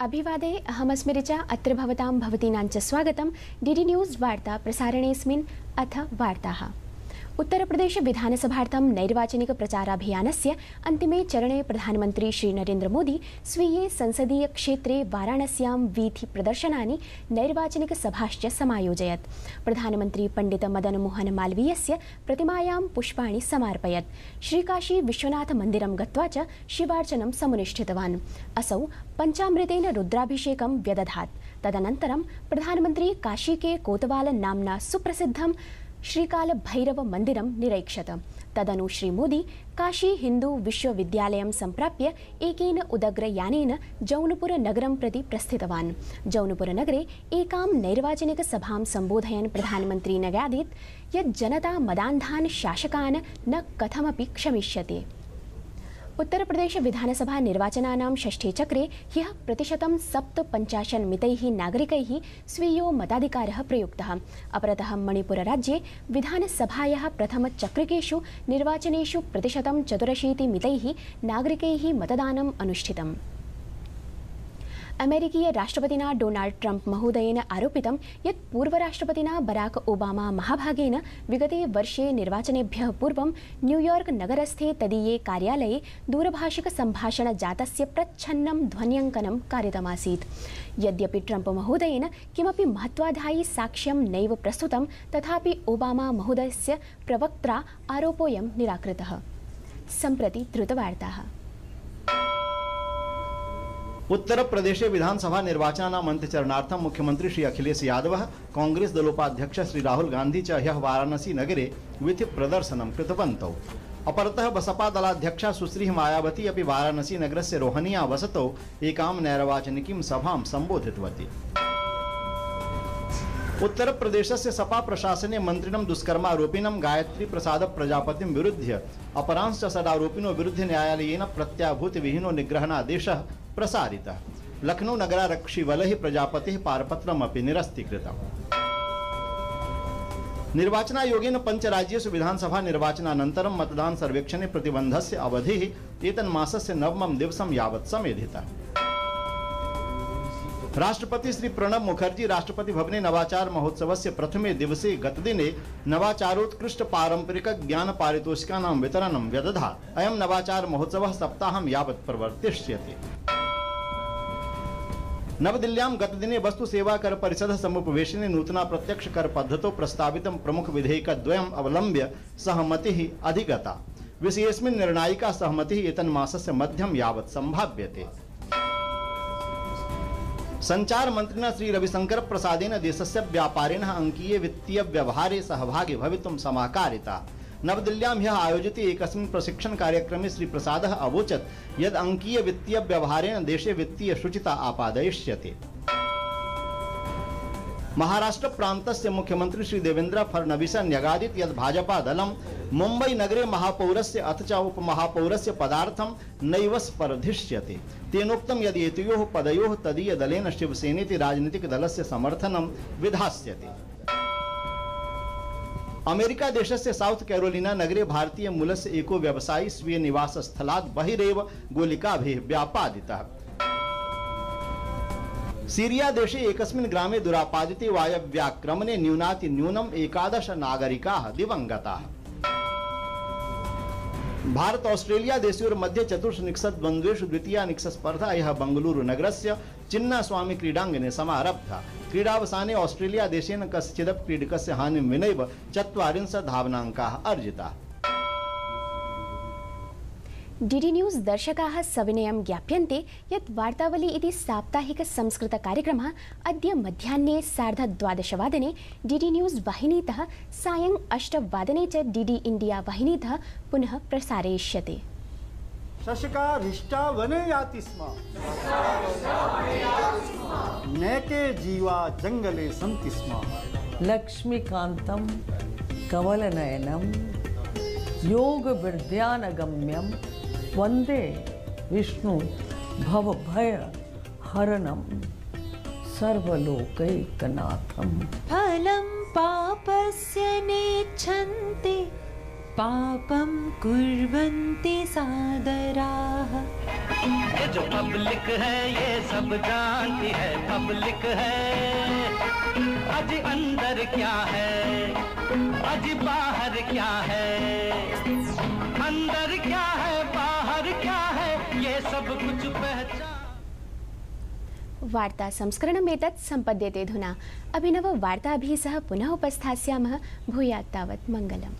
अभिवादे अहमस्मिरिचा अत्र भवतां भवतीनां च स्वागतं डीडी न्यूज़ वार्ता प्रसारणेऽस्मिन् अथ वार्ताः। उत्तरप्रदेश विधानसभार्थं नैर्वाचनिक प्रचाराभियानस्य अन्तिमे चरणे प्रधानमन्त्री श्रीनरेन्द्रमोदी स्वीये संसदीयक्षेत्रे वाराणस्यां वीथि प्रदर्शनानि नैर्वाचनिकसभाश्च समायोजयत्। प्रधानमन्त्री पण्डित मदनमोहन मालवीयस्य प्रतिमायां पुष्पाणि समार्पयत्। श्रीकाशी विश्वनाथमन्दिरं गत्वा च शिवार्चनं समुनिष्ठितवान्। असौ रुद्राभिषेकं व्यदधात्। तदनन्तरं प्रधानमन्त्री काशीके कोतवाल नाम्ना सुप्रसिद्धं श्रीकालभैरवमन्दिरं निरैक्षत। तदनु श्रीमोदी काशी हिंदू विश्वविद्यालयं सम्प्राप्य एकेन उदग्रयानेन जौनपुरनगरं प्रति प्रस्थितवान्। जौनपुरनगरे एकां नैर्वाचनिकसभां सम्बोधयन् प्रधानमन्त्री न्यगादीत् यत् जनता मदान्धान् शासकान् न कथमपि क्षमिष्यते। उत्तरप्रदेश विधानसभा निर्वाचना षष्ठे चक्रे ह्यः प्रतिशतं सप्तपञ्चाशन्मितैः नागरिकैः स्वीयो मताधिकारः प्रयुक्तः। अपरतः मणिपुरराज्ये विधानसभायाः प्रथमचक्रिकेषु प्रतिशत प्रतिशतं चतुरशीतिमितैः नागरिक मतदान अनुष्ठितम्। अमेरिकीय राष्ट्रपतिना डोनाल्ड ट्रंप महोदयेन आरोपितं यत् पूर्वराष्ट्रपतिना बराक ओबामा महाभागेन विगते वर्षे निर्वाचनेभ्यः पूर्वं न्यूयॉर्क नगरस्थे तदीये कार्यालये दूरभाषिकसम्भाषणजातस्य प्रच्छन्नं ध्वन्यङ्कनं कारितमासीत्। यद्यपि ट्रंप महोदयेन किमपि महत्वाधायि साक्ष्यं नैव प्रस्तुतं, तथापि ओबामा महोदयस्य प्रवक्त्रा आरोपोऽयं निराकृतः। सम्प्रति द्रुतवार्ताः। उत्तर प्रदेश विधानसभा निर्वाचनानाम् अन्त्यचरणार्थं मुख्यमन्त्री श्री अखिलेश यादवः, कांग्रेस दलोपाध्यक्ष श्री राहुल गांधी च ह्यः वाराणसी नगरे विधि प्रदर्शनं कृतवन्तौ। अपरतः बसपा दलाध्यक्षा सुश्री मायावती अपि वाराणसी नगरस्य रोहनिया वसतौ सभां सम्बोधितवती। उत्तर प्रदेशस्य सपा प्रशासने मन्त्रिणं दुष्कर्मारोपिणं गायत्री प्रसाद प्रजापतिं विरुध्य अपरांश्च षडारोपिणो विरुध्य न्यायालयेन प्रत्याभूतिविहीनो निग्रहणादेशः प्रसारितः। लखनऊ नगरारक्षिबलैः प्रजापतिः पारपत्रमपि निरस्तीकृतम्। निर्वाचनायोगेन पञ्चराज्येषु विधानसभा निर्वाचनानन्तरं मतदान सर्वेक्षणे प्रतिबन्धस्य अवधिः एतन्मासस्य नवमं दिवसं यावत् समेधितः। राष्ट्रपति श्री प्रणब मुखर्जी, राष्ट्रपति भवने नवाचार महोत्सवस्य प्रथमे दिवसे गतदिने नवाचारोत्कृष्ट पारम्परिक ज्ञान पारितोषिकानां वितरणं व्यदधात्। अयं नवाचार महोत्सवः सप्ताहं यावत् प्रवर्तिष्यते। नवदिल्ल्यां गतदिने वस्तु सेवा कर परिषदः समुपवेशने नूतना प्रत्यक्ष कर पद्धतौ प्रस्तावितं प्रमुख विधेयकद्वयम् अवलम्ब्य सहमतिः अधिगता। विषयेऽस्मिन् निर्णायिका सहमतिः एतन्मासस्य मध्यं यावत् सम्भाव्यते। संचार मंत्रिणा श्री रविशंकर प्रसादेन देशस्य व्यापारिणः अंकीय वित्तीय व्यवहारे सहभागी भवितुं समाकारिता। नवदिल्ल्यां ह्यः आयोजिते एकस्मिन् प्रशिक्षण कार्यक्रमे श्री प्रसादः अवोचत् यद् अंकीय वित्तीय व्यवहारेण देशे वित्तीय शुचिता आपादयिष्यते। महाराष्ट्र प्रान्तस्य मुख्यमन्त्री श्री देवेन्द्र फडणवीस न्यगादीत् यत् भाजपा दलं मुंबई नगरे महापौरस्य अथ च उपमहापौरस्य पदार्थं नैव स्पर्धिष्यते। तेनोक्तं यदि एतयोः पदयोः तदीयदलेन शिवसेनेति राजनीतिकदलस्य समर्थनं विधास्यते। अमेरिका देश से साउथ कैरोलिना नगरे भारतीय मूल से एको व्यवसायी स्वीय निवासस्थलात् बहिरेव गोलिकाभिः व्यापादितः। सीरिया देशे एकस्मिन् ग्रामे दुरापादिते वायव्याक्रमणे न्यूनातिन्यूनम् एकादश नागरिकाः दिवङ्गताः। भारत, ऑस्ट्रेलिया देशयोर्मध्ये चतुर्ष निक्सत् द्वन्द्वेषु द्वितीया निक्सस्पर्धा ह्यः बङ्गलूरु नगरस्य चिन्नास्वामी क्रीडांगणे समारब्धा। क्रीडावसाने ऑस्ट्रेलिया देशेन कस्यचिदपि क्रीडकस्य हानिं विनैव चत्वारिंशत् धावनाङ्काः अर्जिताः। डिडि न्यूज़ दर्शकाः सविनयं ज्ञाप्यन्ते यत् वार्तावली इति साप्ताहिकसंस्कृतकार्यक्रमः अद्य मध्याह्ने सार्धद्वादशवादने डिडि न्यूज़ वाहिनीतः सायं अष्टवादने च डिडि इण्डिया वाहिनीतः पुनः प्रसारयिष्यते। शशकारिष्टा वने याति स्म। नैके जीवा जङ्गले सन्ति स्म। लक्ष्मीकान्तं कमलनयनं योगविद्यानगम्यं वंदे विष्णु भवभयहरणं सर्वलोकैकनाथम्। फलं पापस्य नेच्छन्ति पापं कुर्वन्ति सादराः। ये जो पब्लिक है ये सब जानती है पब्लिक है। अज अंदर क्या है अज बाहर क्या है? अंदर क्या है बाहर सब कुछ पहचान। वार्ता धुना सम्पद्यते अधुना अभिनववार्ताभिः सह पुनः उपस्थास्यामः भूयात् तावत् मङ्गलम्